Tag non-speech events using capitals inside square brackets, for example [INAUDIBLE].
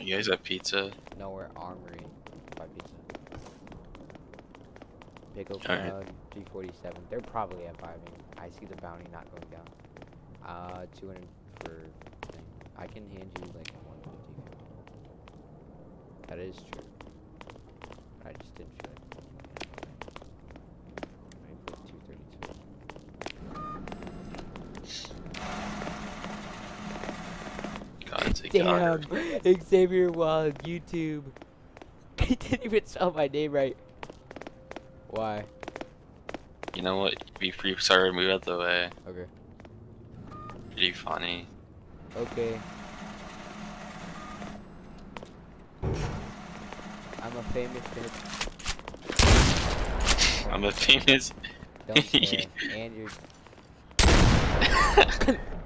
You guys have pizza? No, we're armory. Buy pizza. Pickle Alright. Club, G47. They're probably at 5 I see the bounty not going down. Uh, 200 for thing. I can hand you like 150. That is true. I just didn't it's Damn. Xavier Wild, YouTube. [LAUGHS] He didn't even spell my name right. Why? You know what? Be free. Sorry, move out the way. Okay. Pretty funny. Okay. I'm a famous bitch. I'm a famous. Don't care. [LAUGHS] and you're. [LAUGHS]